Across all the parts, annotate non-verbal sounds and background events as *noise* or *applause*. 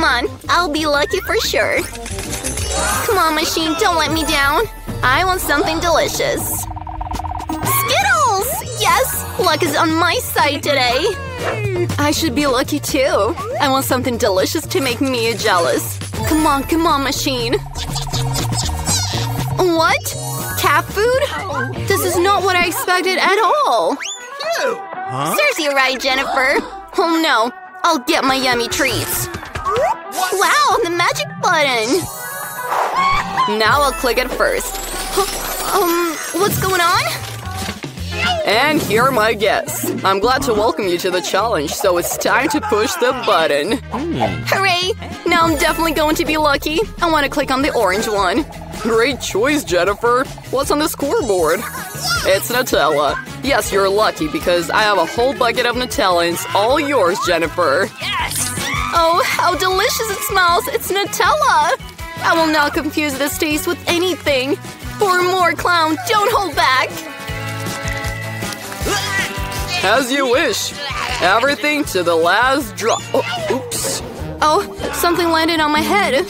Come on, I'll be lucky for sure. Come on, machine, don't let me down. I want something delicious. Skittles! Yes, luck is on my side today. I should be lucky too. I want something delicious to make Mia jealous. Come on, come on, machine. What? Cat food? This is not what I expected at all. Huh? Serves you right, Jennifer. Oh no, I'll get my yummy treats. Wow, the magic button! Now I'll click it first. Um, what's going on? And here are my guests. I'm glad to welcome you to the challenge, so it's time to push the button. Hooray! Now I'm definitely going to be lucky. I want to click on the orange one. Great choice, Jennifer. What's on the scoreboard? It's Nutella. Yes, you're lucky because I have a whole bucket of Nutella and it's all yours, Jennifer. Yes! Oh, how delicious it smells! It's Nutella! I will not confuse this taste with anything. For more clown, don't hold back! As you wish. Everything to the last drop. Oh, oops. Oh, something landed on my head.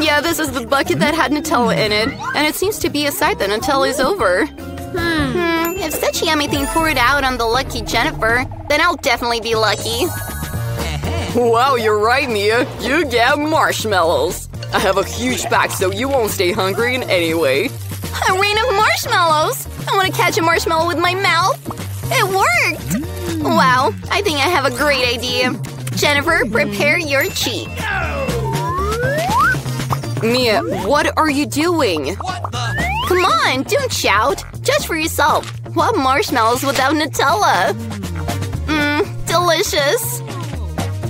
Yeah, this is the bucket that had Nutella in it. And it seems to be a sight that Nutella is over. Hmm. hmm. If such yummy thing poured out on the lucky Jennifer, then I'll definitely be lucky. Wow, you're right, Mia. You get marshmallows. I have a huge pack so you won't stay hungry in any way. A rain of marshmallows! I want to catch a marshmallow with my mouth. It worked! Wow, I think I have a great idea. Jennifer, prepare your cheek. Mia, what are you doing? Come on, don't shout. Judge for yourself. What marshmallows without Nutella? Mmm, delicious.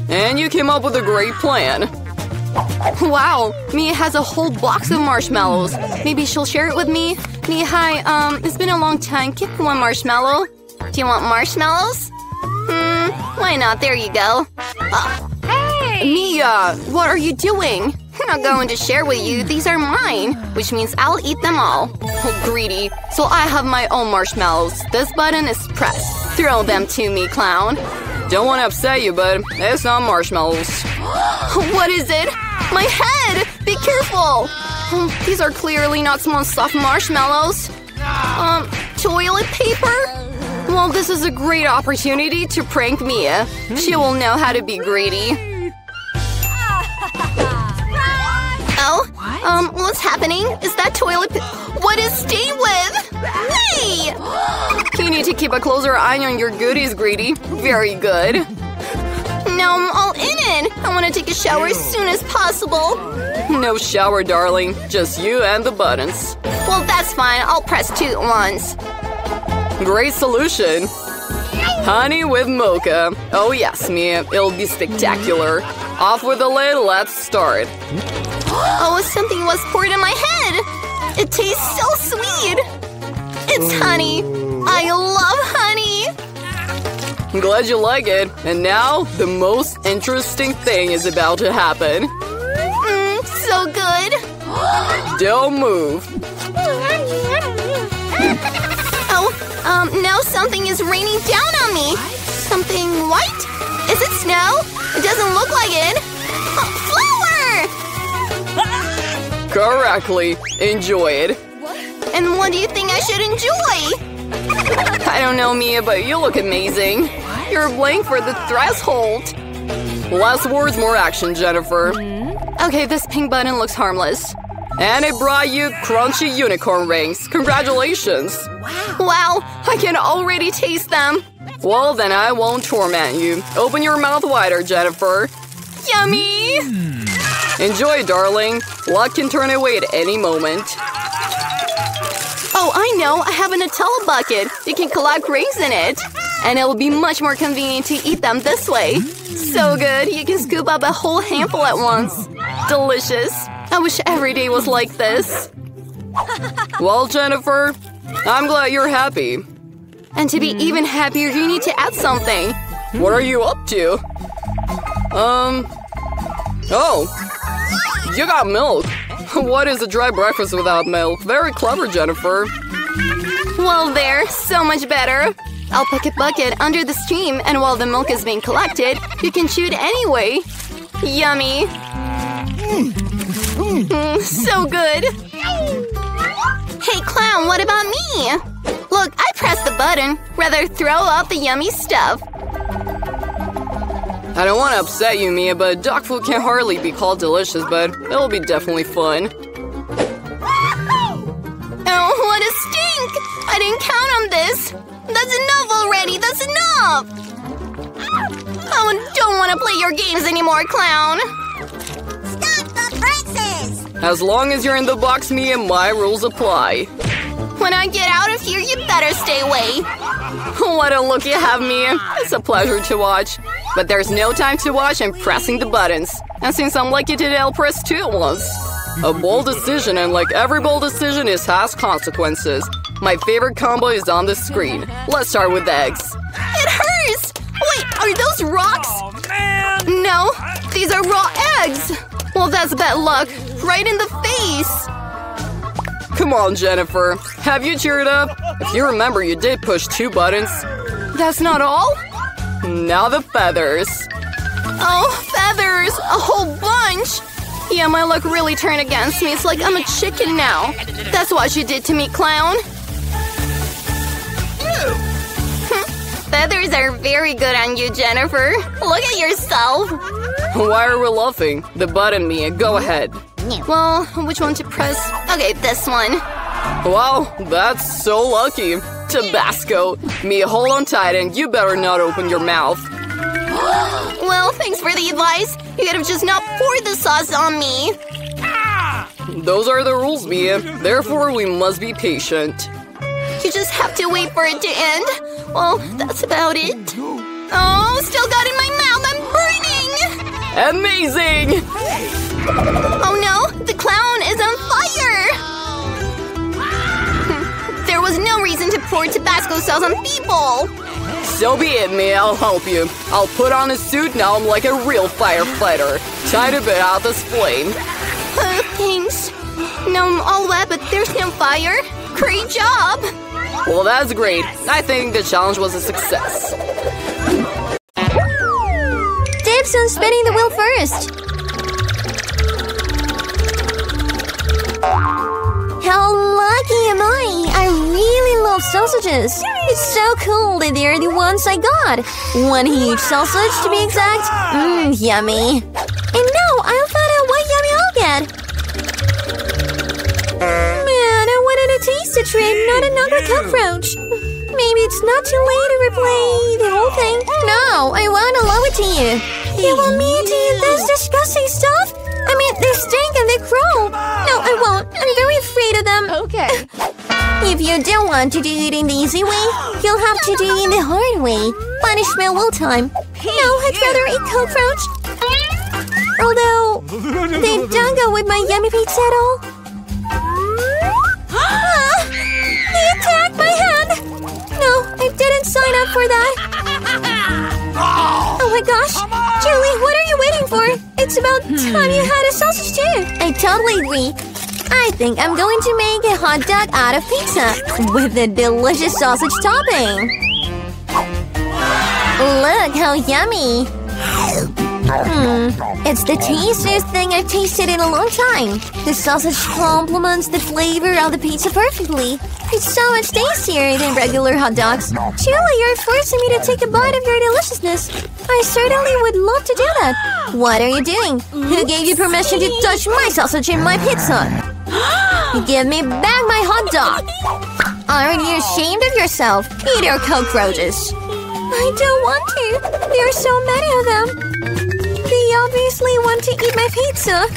And you came up with a great plan. Wow, Mia has a whole box of marshmallows. Maybe she'll share it with me? Mia, hi, um, it's been a long time. Give me one marshmallow. Do you want marshmallows? Hmm, why not? There you go. Oh. Hey! Mia, what are you doing? I'm not going to share with you. These are mine, which means I'll eat them all. Oh, greedy. So I have my own marshmallows. This button is pressed. Throw them to me, clown. Don't want to upset you, but it's not marshmallows. *gasps* what is it? My head! Be careful! Oh, these are clearly not small soft marshmallows. Um, toilet paper? Well, this is a great opportunity to prank Mia. She will know how to be greedy. *laughs* Oh? What? Um, what's happening? Is that toilet What is stained with? Hey! *gasps* You need to keep a closer eye on your goodies, Greedy. Very good. Now I'm all in it! I want to take a shower as soon as possible. No shower, darling. Just you and the buttons. Well, that's fine. I'll press two at once. Great solution! Honey with mocha. Oh yes, Mia, it'll be spectacular. Off with the lid, let's start. Oh, something was poured in my head! It tastes so sweet! It's honey! I love honey! I'm glad you like it. And now, the most interesting thing is about to happen. Mmm, so good! Don't move. oh, Um, now something is raining down on me. Something white? Is it snow? It doesn't look like it. Correctly. Enjoy it. And what do you think I should enjoy? *laughs* I don't know, Mia, but you look amazing. You're blank for the threshold. Less words, more action, Jennifer. Hmm? Okay, this pink button looks harmless. And it brought you crunchy unicorn rings. Congratulations! Wow. wow, I can already taste them. Well, then I won't torment you. Open your mouth wider, Jennifer. Yummy! Hmm. Enjoy, darling. Luck can turn away at any moment. Oh, I know. I have a Nutella bucket. You can collect rings in it. And it will be much more convenient to eat them this way. So good. You can scoop up a whole handful at once. Delicious. I wish every day was like this. *laughs* well, Jennifer, I'm glad you're happy. And to be even happier, you need to add something. What are you up to? Um… Oh! You got milk! *laughs* What is a dry breakfast without milk? Very clever, Jennifer. Well there, so much better. I'll pick a bucket under the stream and while the milk is being collected, you can shoot anyway. Yummy. Mm, so good. Hey, clown, what about me? Look, I pressed the button. Rather throw out the yummy stuff. I don't want to upset you, Mia, but dog food can hardly be called delicious, but it'll be definitely fun. Oh, what a stink! I didn't count on this! That's enough already! That's enough! Ah! Oh, don't want to play your games anymore, clown! Stop the presses! As long as you're in the box, Mia, my rules apply. When I get out of here, you better stay away! What a look you have, Mia. It's a pleasure to watch. But there's no time to watch, I'm pressing the buttons. And since I'm lucky today, I'll press two at once. A bold decision, and like every bold decision, it has consequences. My favorite combo is on the screen. Let's start with eggs. It hurts! Wait, are those rocks? Oh, No, these are raw eggs! Well, that's bad luck. Right in the face! Come on, Jennifer. Have you cheered up? If you remember, you did push two buttons. That's not all? Now the feathers. Oh, feathers! A whole bunch! Yeah, my luck really turned against me. It's like I'm a chicken now. That's what you did to me, clown. Feathers are very good on you, Jennifer. Look at yourself. Why are we laughing? The button, Mia. Go ahead. Well, which one to press? Okay, this one. Wow, that's so lucky. Tabasco. Mia, hold on tight and you better not open your mouth. *gasps* Well, thanks for the advice. You could have just not poured the sauce on me. Those are the rules, Mia. Therefore, we must be patient. You just have to wait for it to end. Well, that's about it. Oh, still got in my mouth. I'm burning! Amazing! Oh no, reason to pour Tabasco sauce on people. So be it, Mia. I'll help you. I'll put on a suit. Now I'm like a real firefighter. Try to put out this flame. Uh, thanks. Now I'm all wet, but there's no fire. Great job! Well, that's great. I think the challenge was a success. Dibs on spinning the wheel first. How lucky am I? I really love sausages. It's so cool that they're the ones I got. One huge sausage to be exact. Mmm, yummy. And now I'll find out what yummy I'll get. Man, I wanted a taste treat, not another cockroach. Maybe it's not too late to replay the whole thing. No, I won't love it to you. You want me to eat this disgusting stuff? I mean, they stink and they crawl. No, I won't. Them. Okay. If you don't want to do it in the easy way, you'll have to do it in the hard way. Punishment will time. No, I'd rather eat cockroach. Although, they don't go with my yummy pizza at all. Ah, he attacked my hand! No, I didn't sign up for that. Oh my gosh! Julie, what are you waiting for? It's about time you had a sausage too. I totally agree. I think I'm going to make a hot dog out of pizza with a delicious sausage topping. Look how yummy! Hmm, it's the tastiest thing I've tasted in a long time. The sausage complements the flavor of the pizza perfectly. It's so much tastier than regular hot dogs. Julie, you're forcing me to take a bite of your deliciousness. I certainly would love to do that. What are you doing? Who gave you permission to touch my sausage in my pizza? *gasps* Give me back my hot dog! Aren't you ashamed of yourself? Eat your cockroaches! I don't want to. There are so many of them. They obviously want to eat my pizza.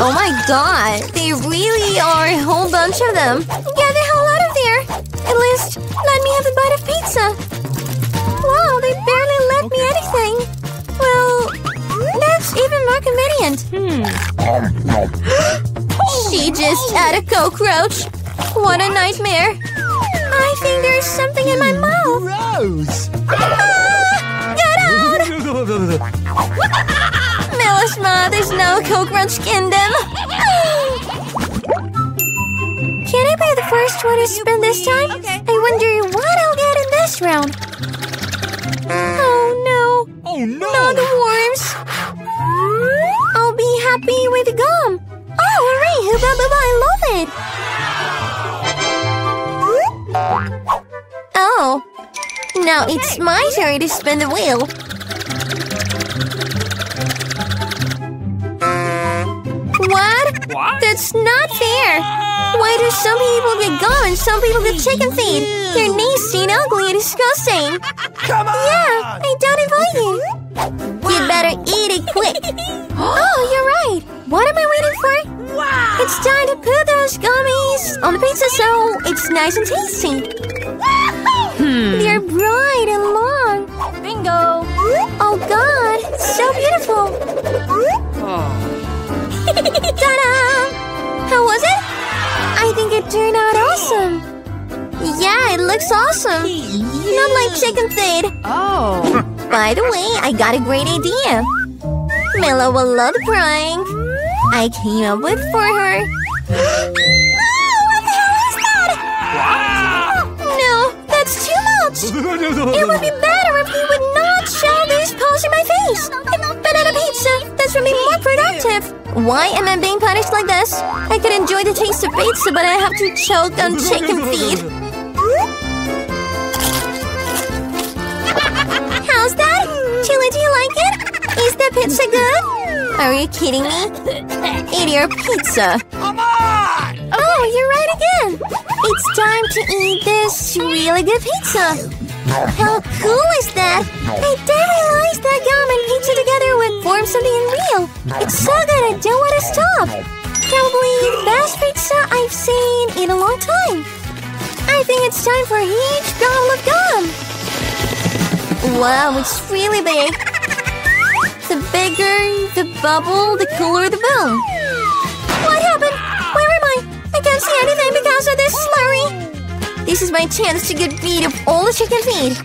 Oh my god, they really are a whole bunch of them. Get the hell out of there! At least, let me have a bite of pizza. Wow, they barely let me anything. Well, that's even more convenient. she just had a cockroach. What a nightmare. I think there's something in my mouth. Gross! Ah, get out! Melisma, there's no cockroach kingdom. Can I be the first one to spin this time? I wonder what I'll get in this round. Oh no, Oh no! Not the worms. Happy with gum. Oh, hooray! Hubba Bubba, I love it. Oh, now it's my turn to spin the wheel. What? What? That's not fair. Why do some people get gum and some people get chicken feed? You're nasty and ugly and disgusting. Come on! Yeah, I don't invite you. You better eat it quick. *laughs* oh, you're right. What am I waiting for? Wow! It's time to put those gummies on the pizza so it's nice and tasty. Hmm. They're bright and long. Bingo! Oh God, so beautiful. *laughs* Ta-da! How was it? I think it turned out awesome. Yeah, it looks awesome. Not like chicken feed. Oh! By the way, I got a great idea. Mila will love the prank. I came up with for her. *gasps* oh, what the hell is that? No, that's too much. It would be better if you would not shove these paws in my face. Banana pizza, this would be more productive. Why am I being punished like this? I could enjoy the taste of pizza, but I have to choke on chicken feed. *laughs* How's that? Chili, do you like it? Is the pizza good? Are you kidding me? Eat your pizza. Come on! Oh, you're right again. It's time to eat this really good pizza. How cool is that? I didn't realize that gum and pizza together would form something real. It's so good I don't want to stop. Probably the best pizza I've seen in a long time. I think it's time for a huge bowl of gum. Wow, it's really big. The bigger the bubble, the cooler the boom. What happened? Where am I? I can't see anything because of this slurry. This is my chance to get rid of all the chicken feed.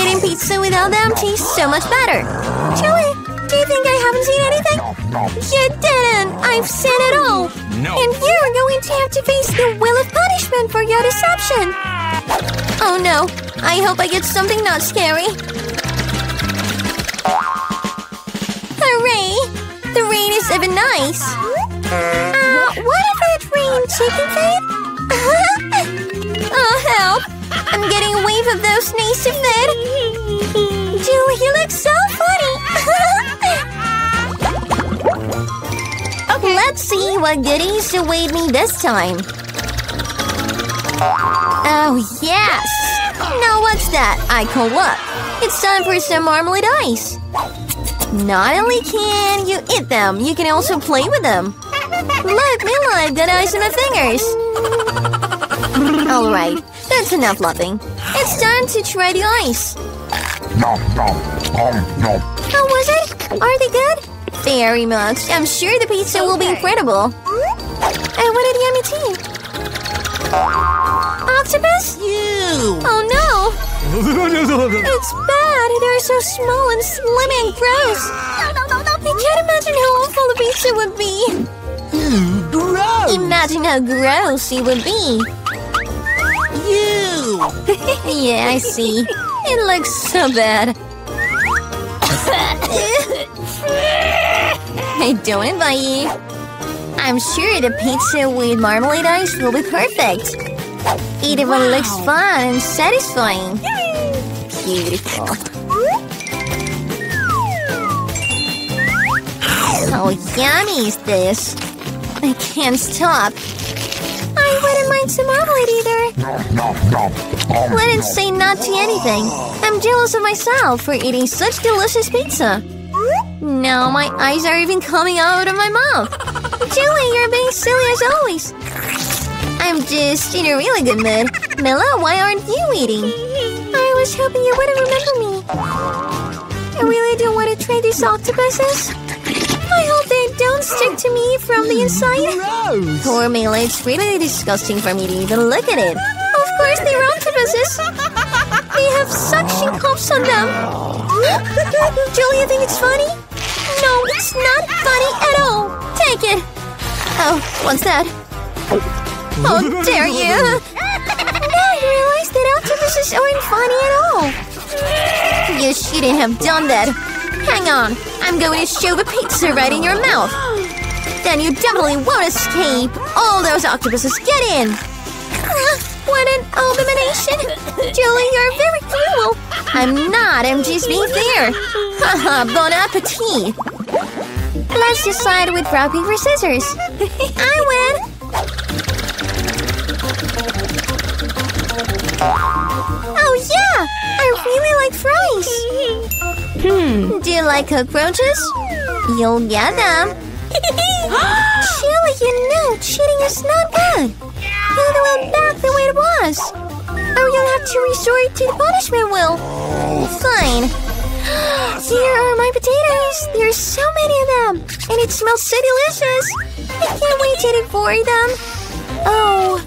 Eating pizza without them tastes so much better. Joey, do you think I haven't seen anything? You didn't. I've seen it all. No. And you're going to have to face the will of punishment for your deception. Oh no. I hope I get something not scary. Rain is even nice. Uh, what if it rained chicken feed? oh, help! I'm getting a wave of those nasty feed. Julie, you look so funny. *laughs* okay. Let's see what goodies await me this time. Oh, yes! Now what's that? I call up. It's time for some marmalade ice. Not only can you eat them, you can also play with them. Look, Mila, I've got ice in my fingers. Alright, that's enough laughing. It's time to try the ice. Nom nom nom nom. How was it? Are they good? Very much. I'm sure the pizza will be incredible. And what did Yummy tea? Octopus? You! Oh no! *laughs* It's bad. They're so small and slimy and gross. No, no, no, no! I can't imagine how awful the pizza would be. Ew, gross! Imagine how gross it would be. You! *laughs* yeah, I see. It looks so bad. *laughs* I don't invite you. I'm sure the pizza with marmalade ice will be perfect. It even looks fun and satisfying. Beautiful. How yummy is this? I can't stop. I wouldn't mind some marmalade either. Didn't say not to anything. I'm jealous of myself for eating such delicious pizza. Now my eyes are even coming out of my mouth. Julie, you're being silly as always. I'm just in a really good mood. Mila, why aren't you eating? I was hoping you wouldn't remember me. I really don't want to try these octopuses. I hope they don't stick to me from the inside. Gross! Poor Mila, it's really disgusting for me to even look at it. Of course they're octopuses. They have suction cups on them. *laughs* Julie, you think it's funny? No, it's not funny at all. Take it. Oh, what's that? How dare you? *laughs* Now I realize that octopuses aren't funny at all. You shouldn't have done that. Hang on. I'm going to shove a pizza right in your mouth. Then you definitely won't escape. All those octopuses, get in. *laughs* What an abomination. Julie, you're very cruel. I'm not. I'm just being fair. Haha, bon appetit. Let's decide with rock, paper, scissors. *laughs* I win. Oh yeah! I really like fries! Hmm. Do you like cockroaches? You'll get them. *gasps* Chili, you know, cheating is not good. The wheel back the way it was. Or you'll have to resort to the punishment wheel. Fine. *gasps* Here are my potatoes. There's so many of them. And it smells so delicious. I can't wait to devour them. Oh,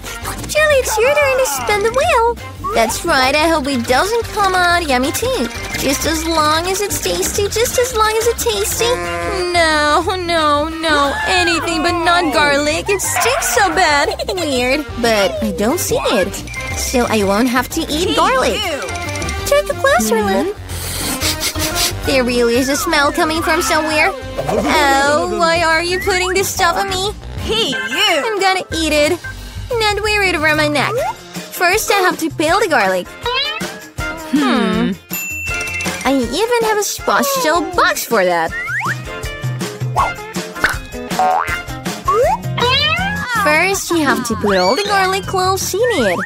Jelly, it's your turn to spin the wheel. That's right, I hope it doesn't come out yummy too. Just as long as it's tasty, just as long as it's tasty. No, no, no, anything but not garlic. It stinks so bad. Weird, but I don't see it. So I won't have to eat garlic. Take a closer look. There really is a smell coming from somewhere. Oh, why are you putting this stuff on me? Hey, you! I'm gonna eat it. And wear it around my neck. First, I have to peel the garlic. Hmm. I even have a special box for that. First, you have to put all the garlic cloves in it.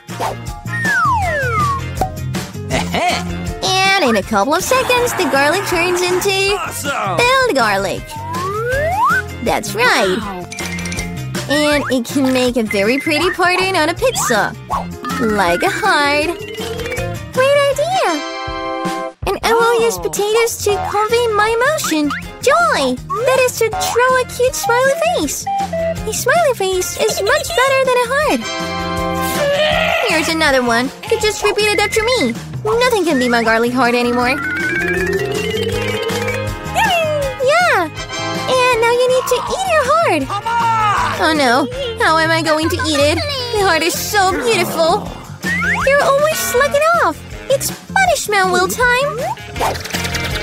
And in a couple of seconds, the garlic turns into Awesome! peeled garlic. That's right. And it can make a very pretty pattern on a pizza. Like a heart. Great idea! And I will use oh. potatoes to convey my emotion. Joy! That is to draw a cute smiley face. A smiley face is much better than a heart. Here's another one. You just repeat it after me. Nothing can be my garlic heart anymore. Yeah! And now you need to eat your heart. Oh no, how am I going to eat it? The heart is so beautiful. You're always slacking off. It's punishment wheel time.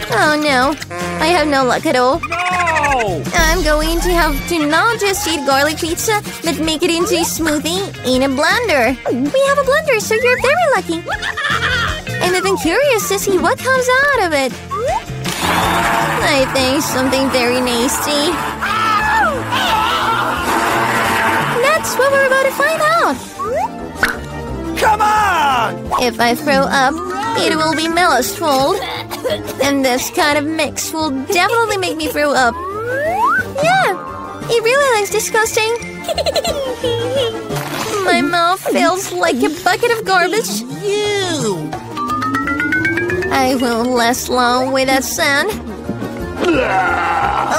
Oh no, I have no luck at all. No! I'm going to have to not just eat garlic pizza, but make it into a smoothie in a blender. We have a blender, so you're very lucky. I'm even curious to see what comes out of it. I think something very nasty. That's what we're about to find out. Come on! If I throw up, it will be Mella's fault. And this kind of mix will definitely make me throw up. Yeah, it really looks disgusting. My mouth feels like a bucket of garbage. You! I won't last long with that sand. Ah!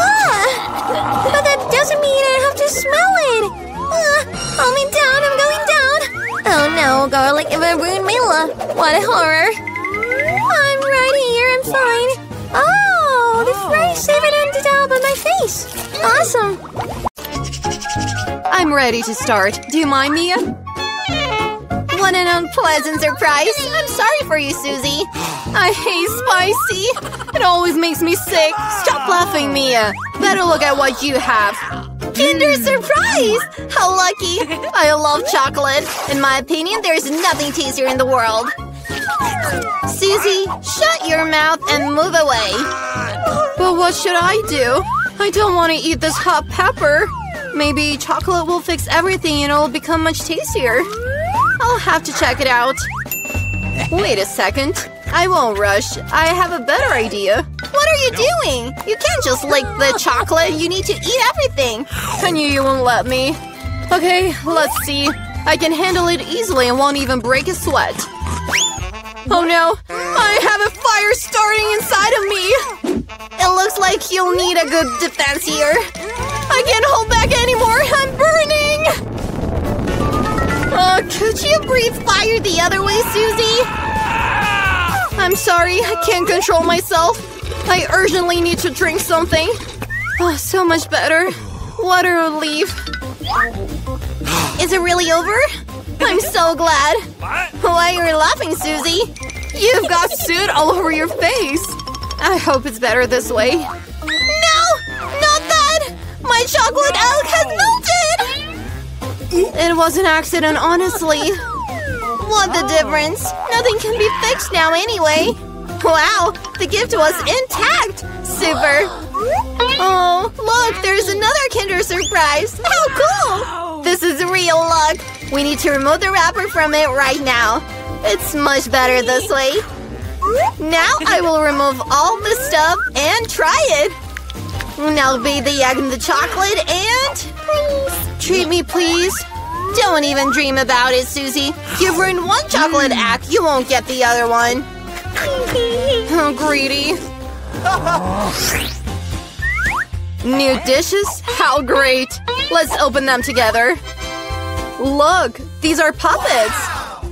But that doesn't mean I have to smell it. Uh, Hold me down, I'm going down. Oh no, garlic even ruined Mila. What a horror. I'm right here, I'm fine. Oh, the fries even ended up on my face. Awesome. I'm ready to start. Do you mind, Mia? What an unpleasant surprise. I'm sorry for you, Susie. I hate spicy. It always makes me sick. Stop laughing, Mia. Better look at what you have. Kinder surprise! How lucky! I love chocolate. In my opinion, there's nothing tastier in the world. Susie, shut your mouth and move away. But what should I do? I don't want to eat this hot pepper. Maybe chocolate will fix everything and it'll become much tastier. I'll have to check it out. Wait a second. I won't rush. I have a better idea. What are you doing? You can't just lick the chocolate. You need to eat everything. I knew you wouldn't let me. Okay, let's see. I can handle it easily and won't even break a sweat. Oh no! I have a fire starting inside of me! It looks like you'll need a good defense here. I can't hold back anymore! I'm burning! Uh, could you breathe fire the other way, Susie? I'm sorry, I can't control myself. I urgently need to drink something. Oh, so much better. What a relief. Is it really over? I'm so glad. Why are you laughing, Susie? You've got soot all over your face. I hope it's better this way. No! Not that! My chocolate elk has melted! It was an accident, honestly. What the difference? Nothing can be fixed now anyway. Wow, the gift was intact! Super! Oh, look, there's another Kinder Surprise! How cool! This is real luck! We need to remove the wrapper from it right now. It's much better this way. Now I will remove all the stuff and try it. Now be the egg and the chocolate and… Please. Treat me, please. Don't even dream about it, Susie. You've ruined one chocolate act, You won't get the other one. *laughs* Oh, greedy. New dishes? How great! Let's open them together. Look, these are puppets.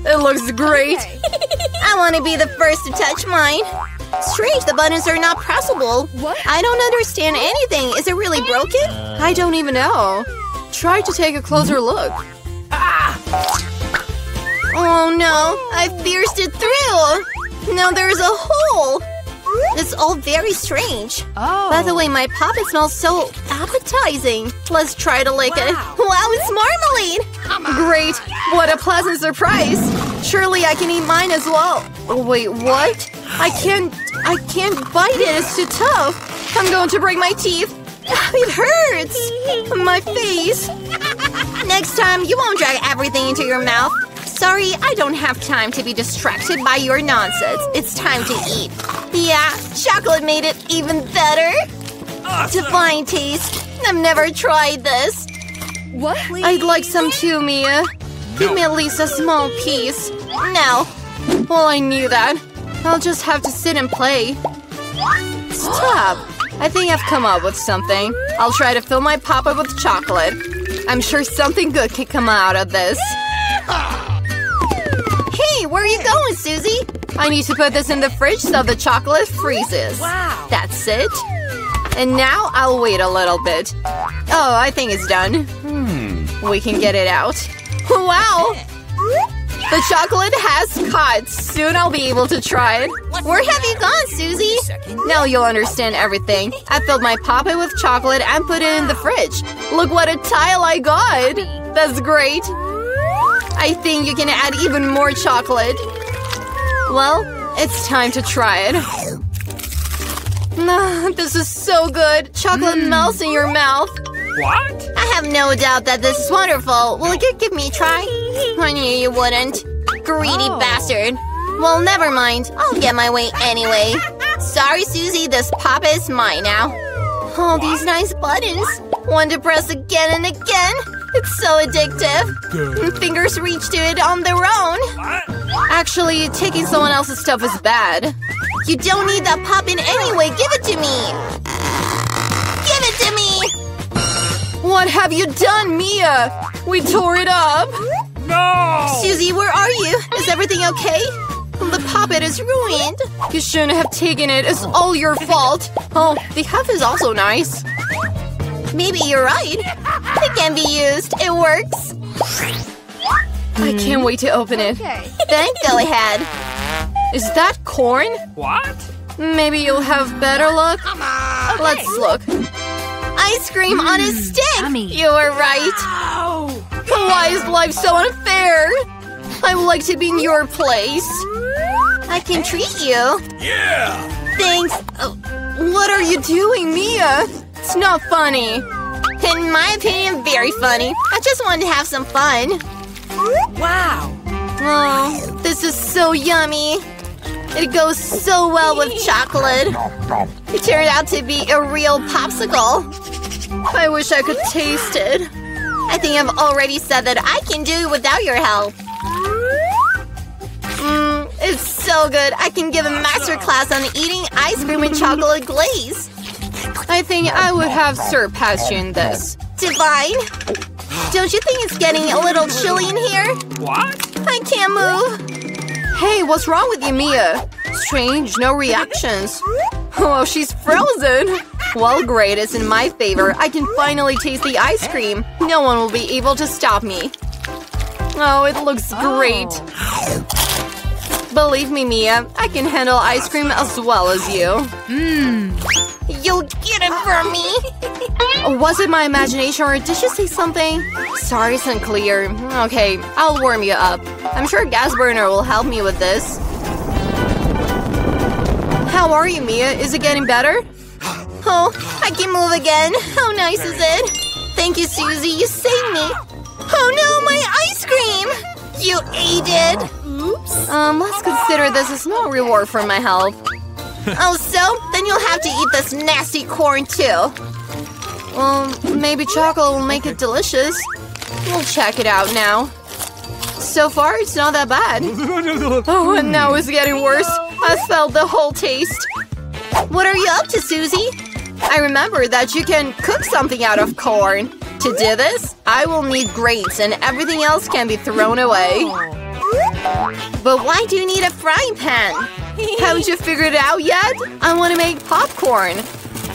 It looks great. *laughs* I want to be the first to touch mine. Strange, the buttons are not pressable. What? I don't understand anything. Is it really broken? Uh. I don't even know. Try to take a closer look. Oh no, I've pierced it through. Now there's a hole. It's all very strange. Oh. By the way, my puppet smells so appetizing. Let's try to lick it. Wow, it's marmalade! Great! What a pleasant surprise! Surely I can eat mine as well. Oh, wait, what? I can't… I can't bite it. It's too tough. I'm going to break my teeth. It hurts! My face! Next time, you won't drag everything into your mouth. Sorry, I don't have time to be distracted by your nonsense. It's time to eat. Yeah, chocolate made it even better. Divine taste. I've never tried this. What? I'd like some too, Mia. Give me at least a small piece. No. Well, I knew that. I'll just have to sit and play. Stop! I think I've come up with something. I'll try to fill my pop-up with chocolate. I'm sure something good can come out of this. Hey, where are you going, Susie? I need to put this in the fridge so the chocolate freezes. Wow. That's it. And now I'll wait a little bit. Oh, I think it's done. Hmm. We can get it out. *laughs* Wow! The chocolate has caught. Soon I'll be able to try it. Where have you gone, Susie? Now you'll understand everything. I filled my Pop It with chocolate and put it in the fridge. Look what a tile I got! That's great! I think you can add even more chocolate. Well, it's time to try it. *sighs* This is so good! Chocolate mm. melts in your mouth. What? I have no doubt that this is wonderful. Will you give me a try? *laughs* I knew you wouldn't. Greedy bastard. Well, never mind. I'll get my way anyway. *laughs* Sorry, Susie, this pop is mine now. All these nice buttons. One to press again and again. It's so addictive. Fingers reach to it on their own. Actually, taking someone else's stuff is bad. You don't need that pop in anyway. Give it to me. What have you done, Mia? We tore it up. No! Susie, where are you? Is everything okay? The puppet is ruined. You shouldn't have taken it. It's all your fault. Oh, the half is also nice. Maybe you're right. It can be used. It works. I hmm. can't wait to open it. Then go ahead. Is that corn? What? Maybe you'll have better luck. Come on. Let's look. Ice cream on a stick. yummy. You were right. Oh! Why is life so unfair? I would like to be in your place. I can treat you. Yeah! Thanks. Uh, What are you doing, Mia? It's not funny. In my opinion, very funny. I just wanted to have some fun. Wow. Oh, this is so yummy. It goes so well with chocolate. Nom nom. It turned out to be a real popsicle. I wish I could taste it. I think I've already said that I can do it without your help. Mmm, it's so good. I can give a master class on eating ice cream with chocolate glaze. I think I would have surpassed you in this. Divine. Don't you think it's getting a little chilly in here? What? I can't move. Hey, what's wrong with you, Mia? Strange, no reactions. Oh, she's frozen. Well, great, it's in my favor. I can finally taste the ice cream. No one will be able to stop me. Oh, it looks great. Believe me, Mia, I can handle ice cream as well as you. Mmm. You'll get it from me. Was it my imagination or did she say something? Sorry, it's unclear. Okay, I'll warm you up. I'm sure gas burner will help me with this. How are you, Mia? Is it getting better? Oh, I can move again. How nice is it? Thank you, Susie. You saved me. Oh no, my ice cream! You ate it. Oops. Um, let's consider this a small reward for my help. Oh, so? Then you'll have to eat this nasty corn too. Well, maybe chocolate will make it delicious. We'll check it out now. So far, it's not that bad. *laughs* Oh, and now it's getting worse. I felt the whole taste. What are you up to, Susie? I remember that you can cook something out of corn. To do this, I will need grates and everything else can be thrown away. But why do you need a frying pan? Haven't you figured it out yet? I want to make popcorn.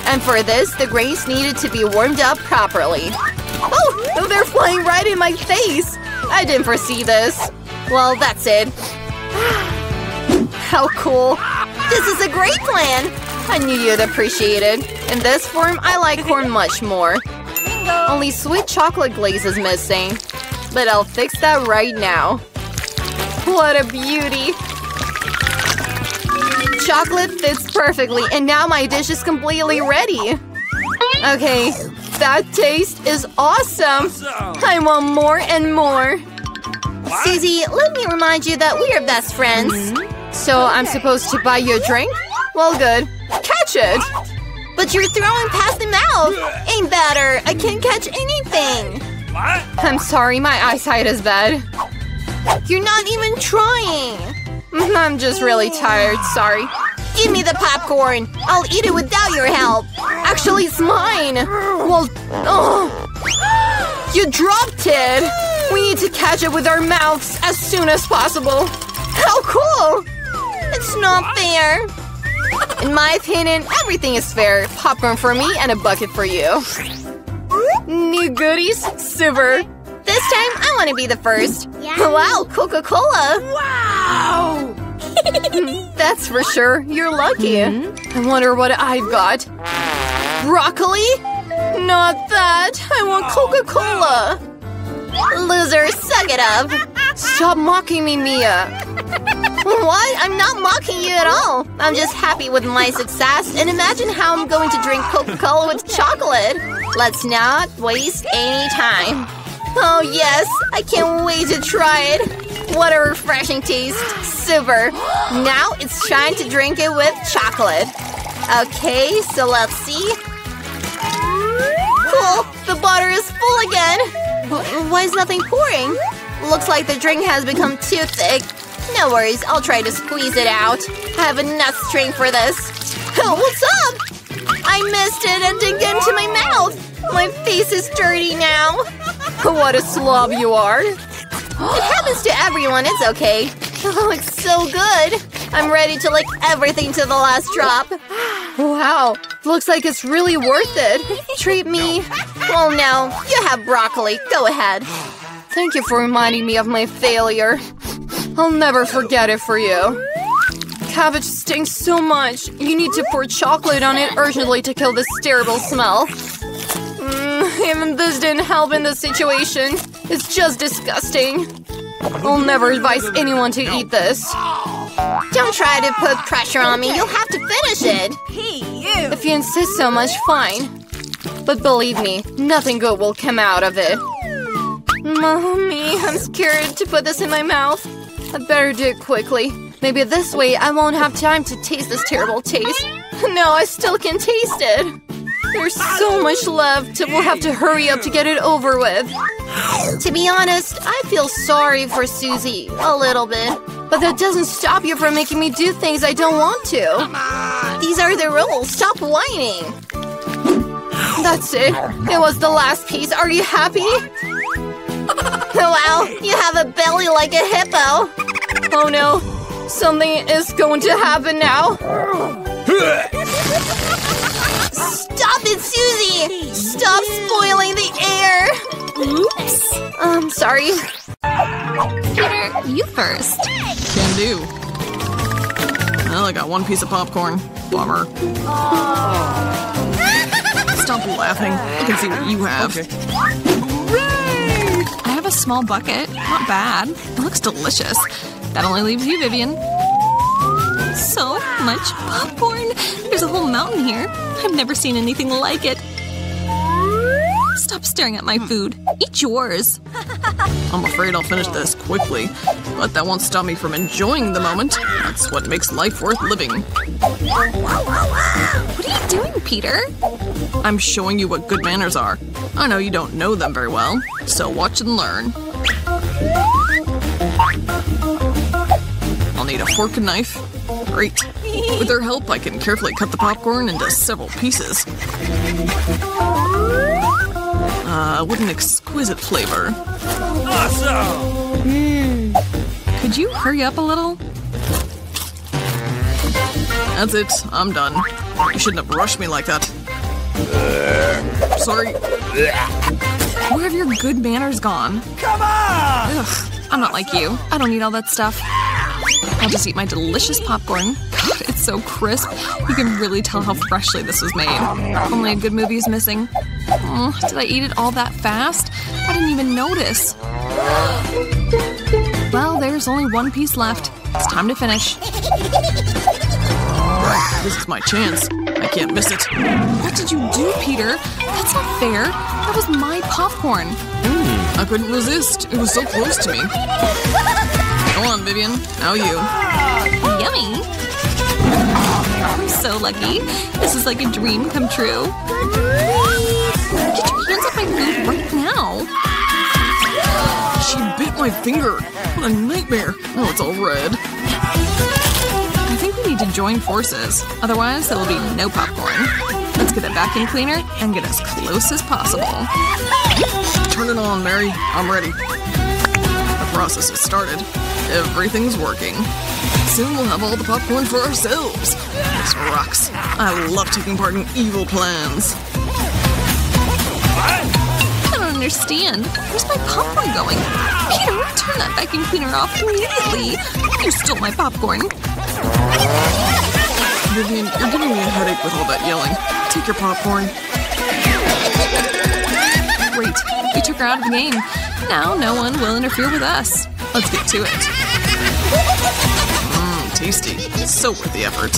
And for this, the grates needed to be warmed up properly. Oh, they're flying right in my face. I didn't foresee this. Well, that's it. *sighs* Ah. How cool. This is a great plan. I knew you'd appreciate it. In this form, I like corn much more. Only sweet chocolate glaze is missing. But I'll fix that right now. What a beauty! Chocolate fits perfectly, and now my dish is completely ready. Okay, that taste is awesome. I want more and more. Susie, let me remind you that we are best friends. Mm-hmm. So I'm supposed to buy you a drink? Well, good. Catch it! But you're throwing past the mouth. Ain't better. I can't catch anything. What? I'm sorry, my eyesight is bad. You're not even trying. Mm-hmm, I'm just really tired, sorry. Give me the popcorn. I'll eat it without your help. Actually, it's mine! Well, oh. You dropped it! We need to catch it with our mouths as soon as possible. How cool! It's not fair. In my opinion, everything is fair. Popcorn for me and a bucket for you. New goodies? Super. This time, I want to be the first. Wow, Coca-Cola. Wow! *laughs* That's for sure. You're lucky. Mm-hmm. I wonder what I've got. Broccoli? Not that. I want oh, Coca-Cola. Loser, suck it up. Stop mocking me, Mia. What? I'm not mocking you at all. I'm just happy with my success and imagine how I'm going to drink Coca-Cola with chocolate. Let's not waste any time. Oh yes, I can't wait to try it. What a refreshing taste. Super. Now it's time to drink it with chocolate. Okay, so let's see. Cool, the butter is full again. Why is nothing pouring? Looks like the drink has become too thick. No worries, I'll try to squeeze it out. I have enough strength for this. *laughs* Oh, what's up? I missed it and didn't get into my mouth. My face is dirty now. *laughs* What a slob you are. *gasps* It happens to everyone, it's okay. *laughs* Oh, it's so good. I'm ready to lick everything to the last drop. *sighs* Wow, looks like it's really worth it. Treat me. Well, no, you have broccoli. Go ahead. *gasps* *gasps* Thank you for reminding me of my failure. I'll never forget it for you. Cabbage stinks so much. You need to pour chocolate on it urgently to kill this terrible smell. Mm, even this didn't help in this situation. It's just disgusting. I'll never advise anyone to eat this. Don't try to put pressure on me. You'll have to finish it. If you insist so much, fine. But believe me, nothing good will come out of it. Mommy, I'm scared to put this in my mouth. I better do it quickly. Maybe this way I won't have time to taste this terrible taste. No, I still can taste it. There's so much left. We'll have to hurry up to get it over with. To be honest, I feel sorry for Susie. A little bit. But that doesn't stop you from making me do things I don't want to. These are the rules. Stop whining. That's it. It was the last piece. Are you happy? Wow, you have a belly like a hippo. Oh no. Something is going to happen now. Stop it, Susie! Stop spoiling the air! Oops. Um, sorry. Peter, you first. Can do. Well, I got one piece of popcorn. Bummer. Stop laughing. I can see what you have. I a small bucket. Not bad. It looks delicious. That only leaves you, Vivian. So much popcorn. There's a whole mountain here. I've never seen anything like it. Stop staring at my hmm. food. Eat yours. *laughs* I'm afraid I'll finish this quickly, but that won't stop me from enjoying the moment. That's what makes life worth living. What are you doing, Peter? I'm showing you what good manners are. I know you don't know them very well, so watch and learn. I'll need a fork and knife. Great. With their help, I can carefully cut the popcorn into several pieces. Uh, what an exquisite flavor. Awesome! Could you hurry up a little? That's it. I'm done. You shouldn't have rushed me like that. Sorry. Where have your good manners gone? Come on! Ugh, I'm not like you. I don't need all that stuff. I'll just eat my delicious popcorn. God, it's so crisp. You can really tell how freshly this was made. Only a good movie is missing. Oh, did I eat it all that fast? I didn't even notice. Well, there's only one piece left. It's time to finish. This is my chance. I can't miss it. What did you do, Peter? That's not fair. That was my popcorn. Hmm, I couldn't resist. It was so close to me. Go on, Vivian. Now you. Yummy. I'm so lucky. This is like a dream come true. Get your hands off my food right now. She bit my finger. What a nightmare. Oh, it's all red. Join forces. Otherwise, there will be no popcorn. Let's get a vacuum cleaner and get as close as possible. Turn it on, Mary. I'm ready. The process has started. Everything's working. Soon we'll have all the popcorn for ourselves. This rocks. I love taking part in evil plans. I don't understand. Where's my popcorn going? Peter, turn that vacuum cleaner off immediately. You stole my popcorn. Vivian, you're giving me a headache with all that yelling. Take your popcorn. Great. We took her out of the game. Now no one will interfere with us. Let's get to it. Mmm, tasty. So worth the effort.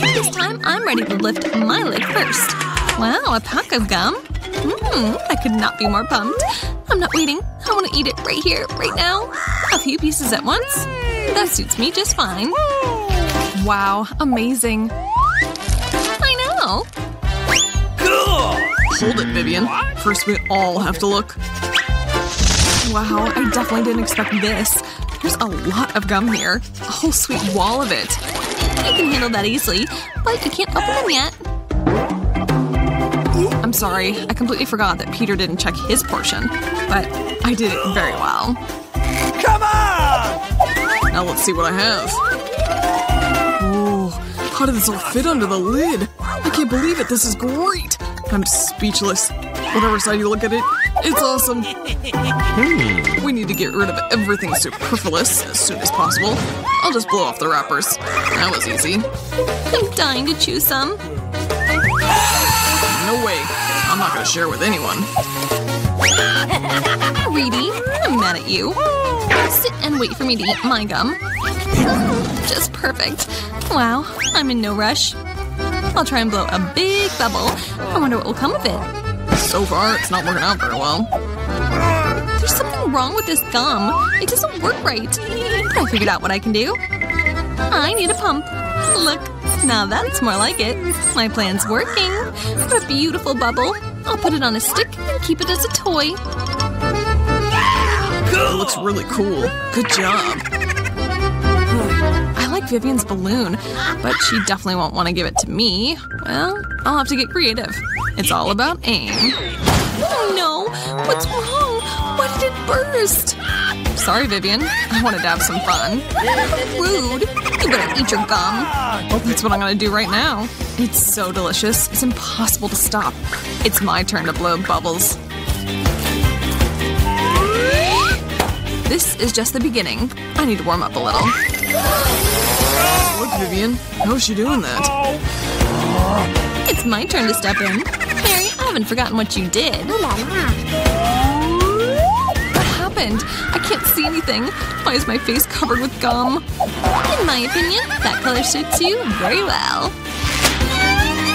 This time, I'm ready to lift my leg first. Wow, a pack of gum? Mmm, I could not be more pumped. I'm not waiting. I want to eat it right here, right now. A few pieces at once. That suits me just fine. Wow, amazing. I know. Hold it, Vivian. First, we all have to look. Wow, I definitely didn't expect this. There's a lot of gum here. A whole sweet wall of it. You can handle that easily, but you can't open them yet. I'm sorry, I completely forgot that Peter didn't check his portion, but I did it very well. Come on! Now let's see what I have. Oh, how did this all fit under the lid? I can't believe it, this is great! I'm speechless. Whatever side you look at it, it's awesome. Hmm. We need to get rid of everything superfluous as soon as possible. I'll just blow off the wrappers. That was easy. I'm dying to chew some. No way. I'm not gonna share with anyone. *laughs* Reedy, I'm mad at you. Sit and wait for me to eat my gum. Just perfect. Wow, I'm in no rush. I'll try and blow a big bubble. I wonder what will come of it. So far, it's not working out very well. There's something wrong with this gum. It doesn't work right. I figured out what I can do. I need a pump. Look, now that's more like it. My plan's working. What a beautiful bubble. I'll put it on a stick and keep it as a toy. It looks really cool. Good job. I like Vivian's balloon, but she definitely won't want to give it to me. Well, I'll have to get creative. It's all about aim. Oh no! What's wrong? Why did it burst? Sorry, Vivian. I wanted to have some fun. Rude. You better eat your gum. Well, that's what I'm gonna do right now. It's so delicious. It's impossible to stop. It's my turn to blow bubbles. This is just the beginning. I need to warm up a little. Look, Vivian. How's she doing that? It's my turn to step in. Mary, I haven't forgotten what you did. What happened? I can't see anything. Why is my face covered with gum? In my opinion, that color suits you very well.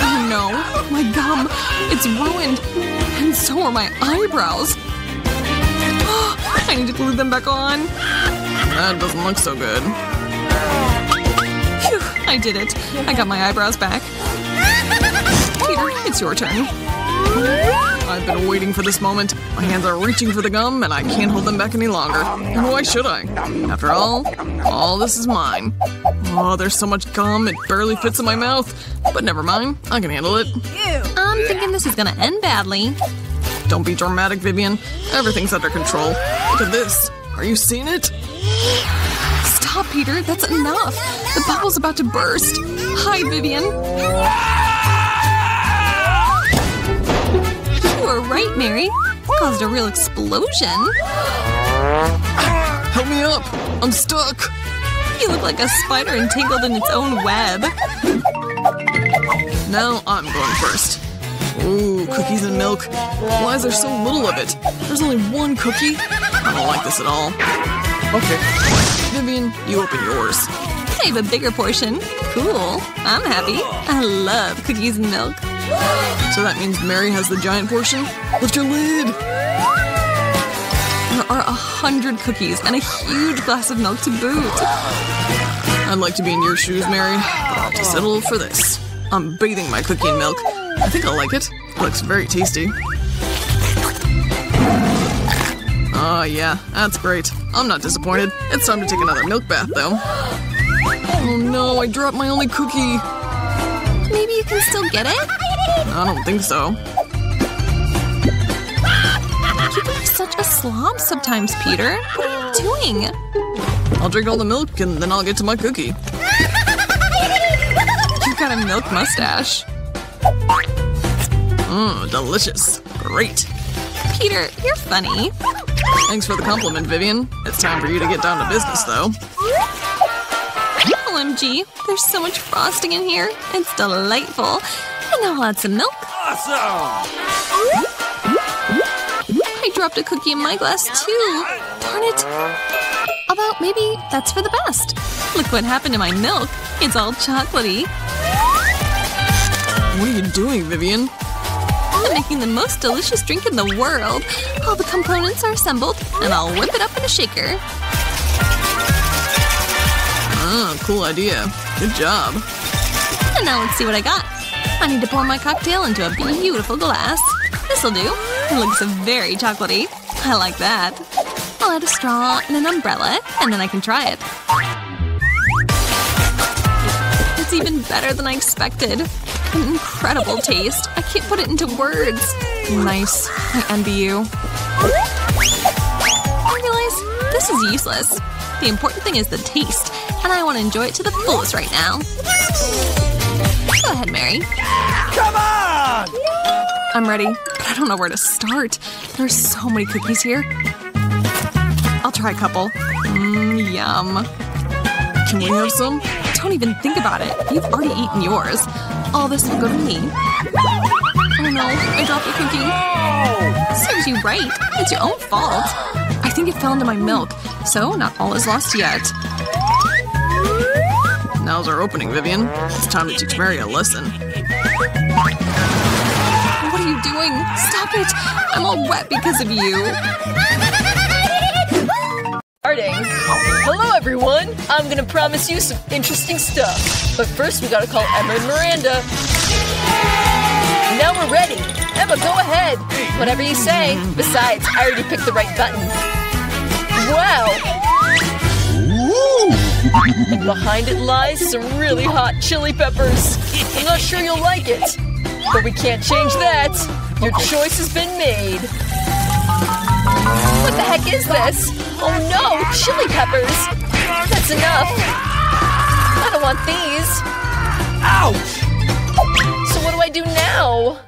Oh no, my gum. It's ruined. And so are my eyebrows. I need to glue them back on. That doesn't look so good. Phew, I did it. I got my eyebrows back. Peter, it's your turn. I've been waiting for this moment. My hands are reaching for the gum, and I can't hold them back any longer. And why should I? After all, all this is mine. Oh, there's so much gum, it barely fits in my mouth. But never mind, I can handle it. I'm thinking this is gonna end badly. Don't be dramatic, Vivian. Everything's under control. Look at this. Are you seeing it? Stop, Peter. That's enough. The bubble's about to burst. Hi, Vivian. You were right, Mary. Caused a real explosion. Help me up. I'm stuck. You look like a spider entangled in its own web. Now I'm going first. Ooh, cookies and milk. Why is there so little of it? There's only one cookie? I don't like this at all. Okay. Vivian, you open yours. I have a bigger portion. Cool. I'm happy. I love cookies and milk. So that means Mary has the giant portion? Lift your lid! There are a hundred cookies and a huge glass of milk to boot. I'd like to be in your shoes, Mary, but I'll have to settle for this. I'm bathing my cookie in milk. I think I'll like it. It looks very tasty. Oh yeah, that's great. I'm not disappointed. It's time to take another milk bath, though. Oh no, I dropped my only cookie. Maybe you can still get it? I don't think so. You're such a slob sometimes, Peter. What are you doing? I'll drink all the milk and then I'll get to my cookie. *laughs* You've got a milk mustache. Mmm, delicious. Great. Peter, you're funny. Thanks for the compliment, Vivian. It's time for you to get down to business, though. OMG, there's so much frosting in here. It's delightful. And now I'll add some milk. Awesome! I dropped a cookie in my glass too. Darn it. Although, maybe that's for the best. Look what happened to my milk. It's all chocolatey. What are you doing, Vivian? I'm making the most delicious drink in the world. All the components are assembled, and I'll whip it up in a shaker. Ah, cool idea. Good job. And now let's see what I got. I need to pour my cocktail into a beautiful glass. This'll do. It looks very chocolatey. I like that. I'll add a straw and an umbrella, and then I can try it. It's even better than I expected. An incredible taste. I can't put it into words. Nice. I envy you. I realize this is useless. The important thing is the taste, and I want to enjoy it to the fullest right now. Go ahead, Mary. Come on! I'm ready, but I don't know where to start. There's so many cookies here. I'll try a couple. Mmm, yum. Can we have some? Don't even think about it. You've already eaten yours. All this will go to me. Oh no, I dropped a cookie. Serves you right. It's your own fault. I think it fell into my milk, so not all is lost yet. Now's our opening, Vivian. It's time to teach Mary a lesson. What are you doing? Stop it! I'm all wet because of you. Starting. Hello, everyone. I'm gonna promise you some interesting stuff. But first, we gotta call Emma and Miranda. Now we're ready. Emma, go ahead. Whatever you say. Besides, I already picked the right button. Wow. And behind it lies some really hot chili peppers. I'm not sure you'll like it. But we can't change that. Your choice has been made. What the heck is this? Oh no, chili peppers! That's enough! I don't want these! Ouch! So what do I do now?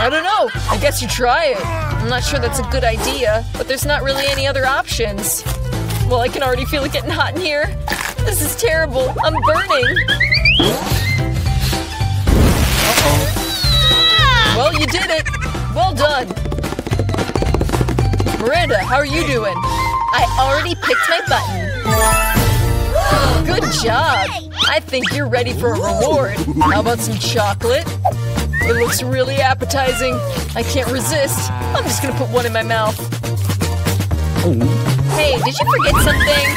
I don't know. I guess you try it. I'm not sure that's a good idea, but there's not really any other options. Well, I can already feel it getting hot in here. This is terrible. I'm burning. Uh-oh. Well, you did it. Well done. Miranda, how are you doing? I already picked my button. Good job. I think you're ready for a reward. How about some chocolate? It looks really appetizing. I can't resist. I'm just gonna put one in my mouth. Hey, did you forget something?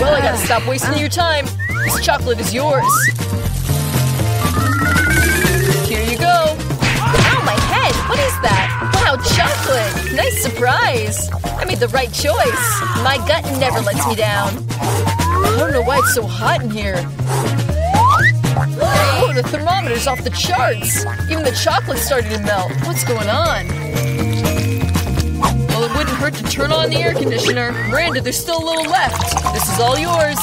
Well, I gotta stop wasting your time. This chocolate is yours. Nice surprise! I made the right choice. My gut never lets me down. I don't know why it's so hot in here. Oh, the thermometer's off the charts. Even the chocolate's starting to melt. What's going on? Well, it wouldn't hurt to turn on the air conditioner. Miranda, there's still a little left. This is all yours.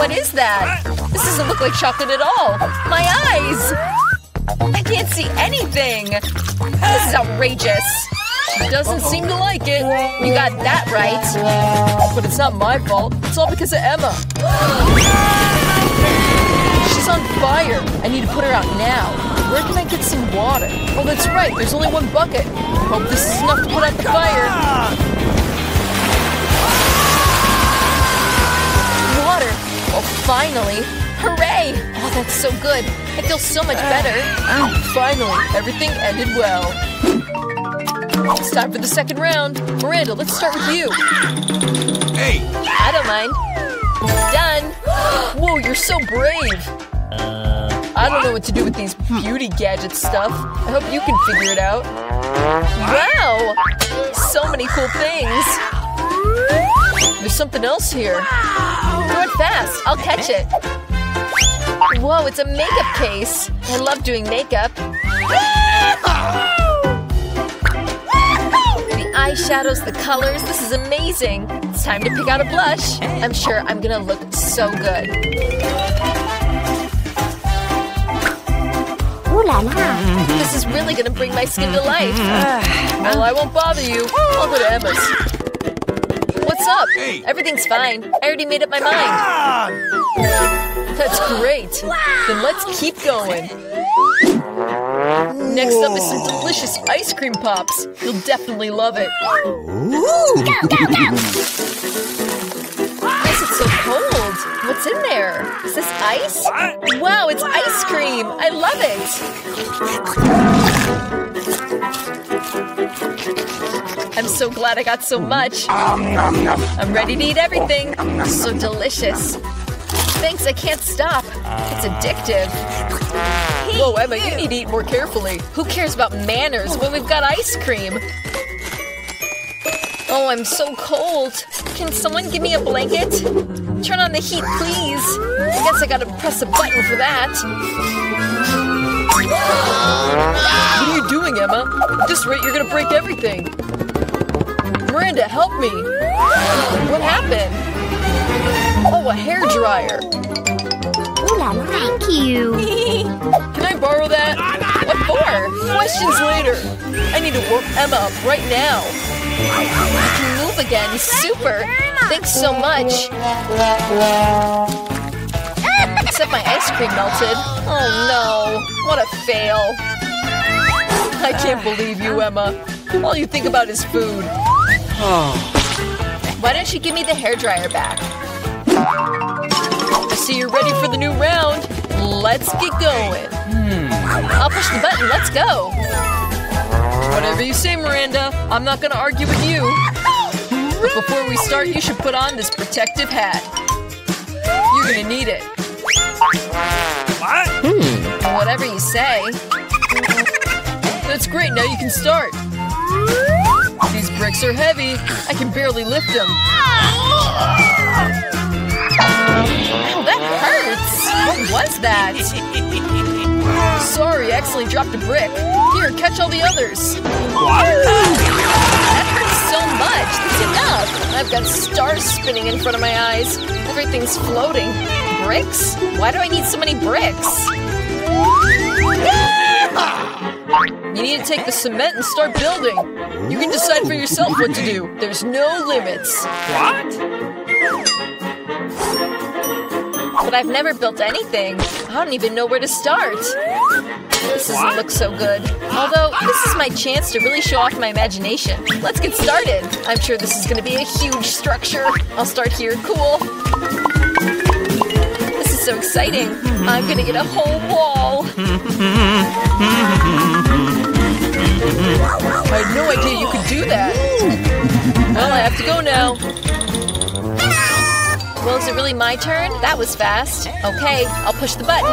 What is that? This doesn't look like chocolate at all. My eyes! I can't see anything. This is outrageous. She doesn't seem to like it. You got that right. But it's not my fault. It's all because of Emma. She's on fire. I need to put her out now. Where can I get some water? Oh, that's right. There's only one bucket. Hope this is enough to put out the fire. Water. Oh, finally. Hooray! Oh, that's so good. I feel so much better. Oh, finally, everything ended well. It's time for the second round. Miranda, let's start with you. Hey! I don't mind. Done. Whoa, you're so brave. I don't know what to do with these beauty gadget stuff. I hope you can figure it out. Wow! So many cool things. There's something else here. Throw it fast. I'll catch it. Whoa, it's a makeup case. I love doing makeup. The eyeshadows, the colors, this is amazing. It's time to pick out a blush. I'm sure I'm gonna look so good. Ooh la la. This is really gonna bring my skin to life. Well, I won't bother you. I'll go to Emma's. What's up? Hey. Everything's fine. I already made up my mind. Ah! That's great. Then let's keep going. Next up is some delicious ice cream pops. You'll definitely love it. Ooh. Go, Why is it so cold? What's in there? Is this ice? Wow, it's ice cream! I love it! I'm so glad I got so much. I'm ready to eat everything. So delicious. Thanks, I can't stop. It's addictive. Whoa, Emma, you need to eat more carefully. Who cares about manners when we've got ice cream? Oh, I'm so cold. Can someone give me a blanket? Turn on the heat, please. I guess I gotta press a button for that. What are you doing, Emma? At this rate, you're gonna break everything. Miranda, help me. What happened? Oh, a hair dryer. Ooh la la. Thank you. *laughs* Can I borrow that? What for? Questions later. I need to warm Emma up right now. I can move again. Super. Thanks so much. Except my ice cream melted. Oh no. What a fail. I can't believe you, Emma. All you think about is food. Why don't you give me the hairdryer back? I see you're ready for the new round. Let's get going. Hmm. I'll push the button. Let's go. Whatever you say, Miranda. I'm not gonna argue with you. But before we start, you should put on this protective hat. You're gonna need it. What? Hmm. Whatever you say. That's great, now you can start. These bricks are heavy. I can barely lift them. That hurts. What was that? Sorry, I accidentally dropped a brick. Here, catch all the others. That hurts so much. That's enough. I've got stars spinning in front of my eyes. Everything's floating. Bricks? Why do I need so many bricks? You need to take the cement and start building. You can decide for yourself what to do. There's no limits. But I've never built anything. I don't even know where to start. This doesn't look so good. Although, this is my chance to really show off my imagination. Let's get started. I'm sure this is gonna be a huge structure. I'll start here. Cool. This is so exciting. I'm gonna get a whole wall. I had no idea you could do that. Well, I have to go now. Well, is it really my turn? That was fast. Okay, I'll push the button.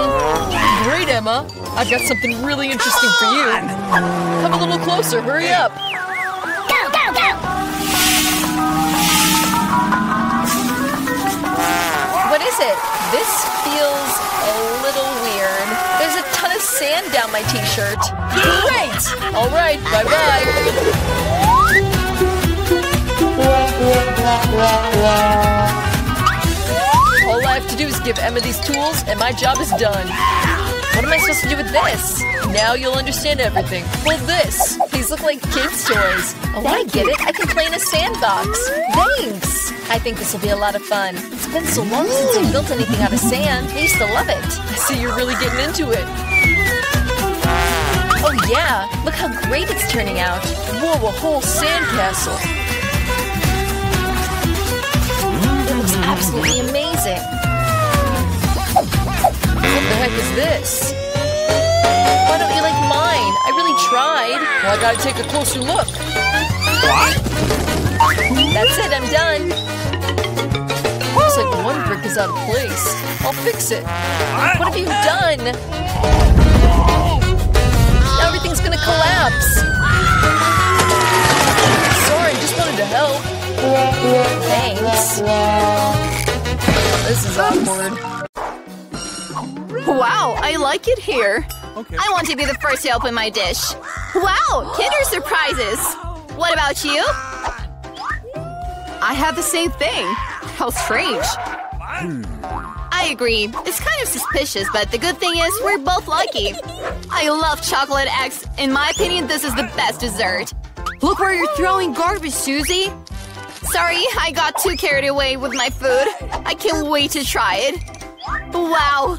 Great, Emma. I've got something really interesting for you. Come a little closer. Hurry up. Go, go, go! What is it? This feels a little weird. There's a ton of sand down my t-shirt. Great! All right, bye-bye. Give Emma these tools, and my job is done. What am I supposed to do with this? Now you'll understand everything. Well, this. These look like kids' toys. Oh, I get it. I can play in a sandbox. Thanks. I think this will be a lot of fun. It's been so long since I built anything out of sand. I used to love it. I see you're really getting into it. Oh yeah, look how great it's turning out. Whoa, a whole sandcastle. It looks absolutely amazing. What the heck is this? Why don't you like mine? I really tried. Well, I gotta take a closer look. That's it, I'm done. Looks like one brick is out of place. I'll fix it. What have you done? Everything's gonna collapse. Sorry, just wanted to help. Thanks. This is awkward. Wow, I like it here. I want to be the first to open my dish. Wow, Kinder Surprises! What about you? I have the same thing. How strange. I agree. It's kind of suspicious, but the good thing is we're both lucky. I love chocolate eggs. In my opinion, this is the best dessert. Look where you're throwing garbage, Susie. Sorry, I got too carried away with my food. I can't wait to try it. Wow.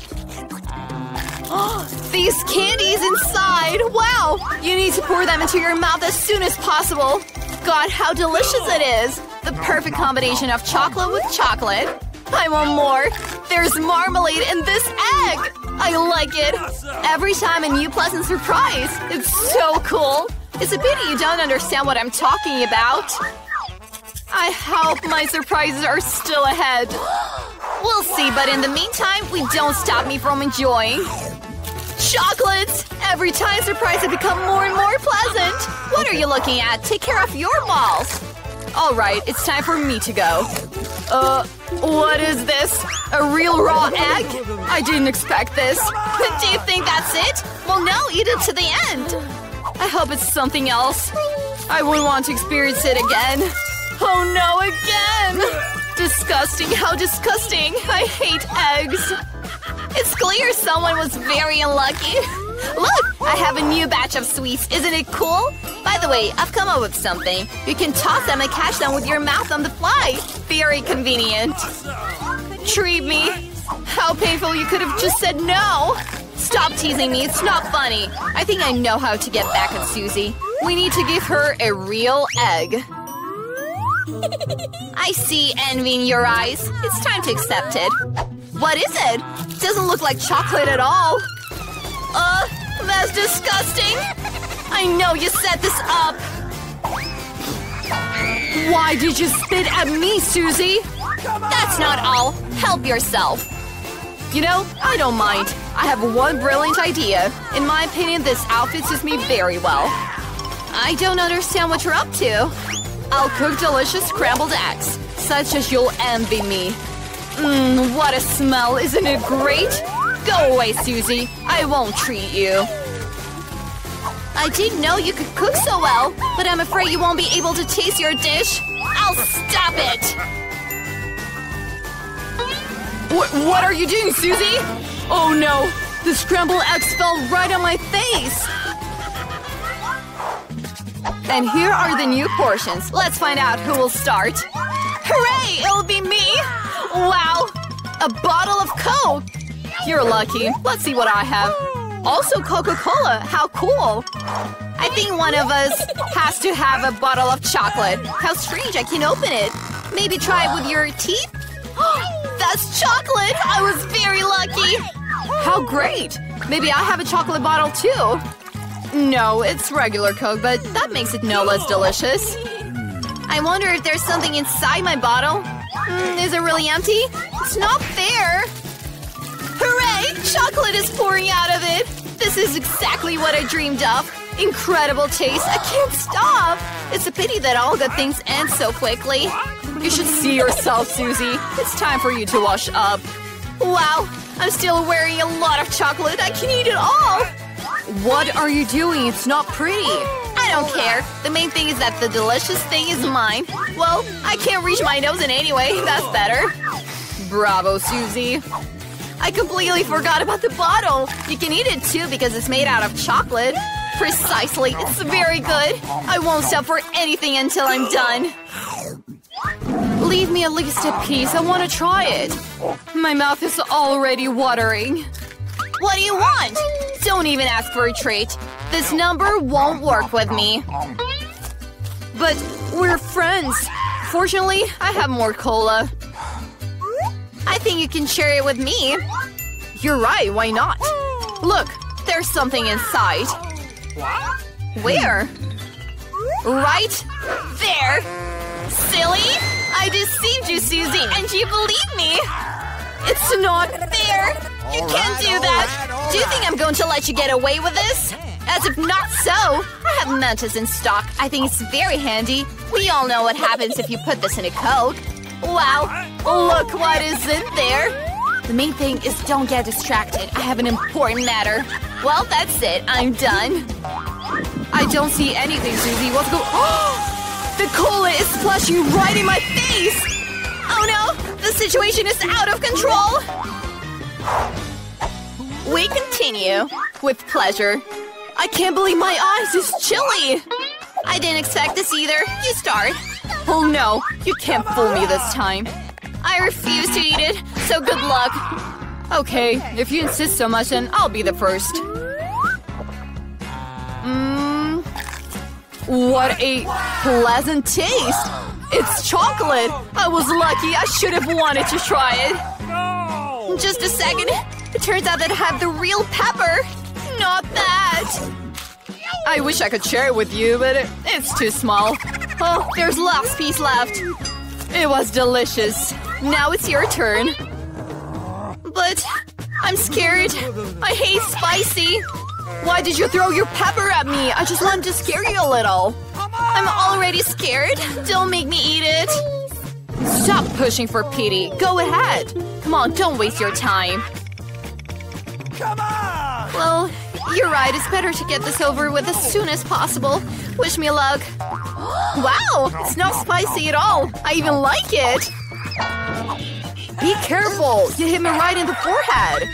*gasps* These candies inside! Wow! You need to pour them into your mouth as soon as possible. God, how delicious it is! The perfect combination of chocolate with chocolate. I want more. There's marmalade in this egg. I like it. Every time a new pleasant surprise. It's so cool. It's a pity you don't understand what I'm talking about. I hope my surprises are still ahead. We'll see, but in the meantime, we don't stop me from enjoying. Chocolates! Every time surprises become more and more pleasant. What are you looking at? Take care of your balls. All right, it's time for me to go. Uh, what is this? A real raw egg? I didn't expect this. *laughs* Do you think that's it? Well, no, eat it to the end. I hope it's something else. I wouldn't want to experience it again. Oh no, again! Disgusting, how disgusting! I hate eggs! It's clear someone was very unlucky. Look, I have a new batch of sweets. Isn't it cool? By the way, I've come up with something. You can toss them and catch them with your mouth on the fly. Very convenient. Treat me. How painful you could have just said no! Stop teasing me, it's not funny. I think I know how to get back at Susie. We need to give her a real egg. *laughs* I see envy in your eyes. It's time to accept it. What is it? Doesn't look like chocolate at all. Uh, that's disgusting. I know you set this up. Why did you spit at me, Susie? That's not all. Help yourself. You know, I don't mind. I have one brilliant idea. In my opinion, this outfit suits me very well. I don't understand what you're up to. I'll cook delicious scrambled eggs, such as you'll envy me. Mmm, what a smell, isn't it great? Go away, Susie. I won't treat you. I didn't know you could cook so well, but I'm afraid you won't be able to taste your dish. I'll stop it! What, what are you doing, Susie? Oh no, the scrambled eggs fell right on my face. And here are the new portions. Let's find out who will start. Hooray! It'll be me! Wow! A bottle of Coke! You're lucky. Let's see what I have. Also Coca-Cola. How cool! I think one of us has to have a bottle of chocolate. How strange, I can open it. Maybe try it with your teeth? *gasps* That's chocolate! I was very lucky! How great! Maybe I have a chocolate bottle too. No, it's regular Coke, but that makes it no less delicious. I wonder if there's something inside my bottle. Mm, is it really empty? It's not fair! Hooray! Chocolate is pouring out of it! This is exactly what I dreamed of! Incredible taste! I can't stop! It's a pity that all good things end so quickly. You should see yourself, Susie. It's time for you to wash up. Wow! I'm still wearing a lot of chocolate. I can eat it all! What are you doing? It's not pretty. I don't care. The main thing is that the delicious thing is mine. Well, I can't reach my nose in anyway. *laughs* That's better. Bravo, Susie. I completely forgot about the bottle. You can eat it too because it's made out of chocolate. Precisely. It's very good. I won't stop for anything until I'm done. Leave me at least a piece. I want to try it. My mouth is already watering. What do you want? Don't even ask for a treat. This number won't work with me. But we're friends. Fortunately, I have more cola. I think you can share it with me. You're right, why not? Look, there's something inside. Where? Right there. Silly? I deceived you, Susie, and you believe me. It's not fair. You can't do that. Do you think I'm going to let you get away with this? As if not so. I have Mentos in stock. I think it's very handy. We all know what happens if you put this in a Coke. Wow, look what is in there. The main thing is don't get distracted. I have an important matter. Well, that's it. I'm done. I don't see anything, Susie. What's going- *gasps* Oh! The cola is splashing right in my face! Oh no! The situation is out of control! We continue. With pleasure. I can't believe my eyes! It's chili! I didn't expect this either. You start. Oh no! You can't fool me this time. I refuse to eat it, so good luck. Okay, if you insist so much, then I'll be the first. Mmm. What a pleasant taste! It's chocolate! I was lucky. I should have wanted to try it. No! Just a second. It turns out that I have the real pepper. Not that. I wish I could share it with you, but it, it's too small. Oh, there's last piece left. It was delicious. Now it's your turn. But I'm scared. I hate spicy. Why did you throw your pepper at me? I just wanted to scare you a little. I'm already scared. Don't make me eat it. Stop pushing for pity. Go ahead. Come on, don't waste your time. Come on! Well, you're right. It's better to get this over with as soon as possible. Wish me luck. *gasps* Wow! It's not spicy at all. I even like it. Be careful! You hit me right in the forehead.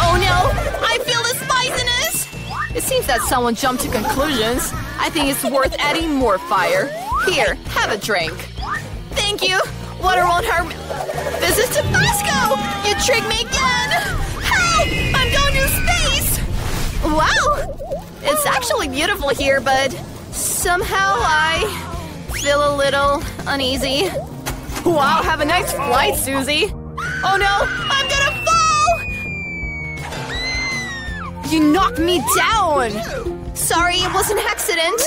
Oh no! I feel the spiciness! It seems that someone jumped to conclusions. I think it's worth adding more fire. Here, have a drink. Thank you! Water won't harm- This is Tabasco! You tricked me again! Help! I'm going to space! Wow! It's actually beautiful here, but somehow I feel a little uneasy. Wow, have a nice flight, Susie! Oh no! I'm gonna fall! You knocked me down! Sorry, it was an accident!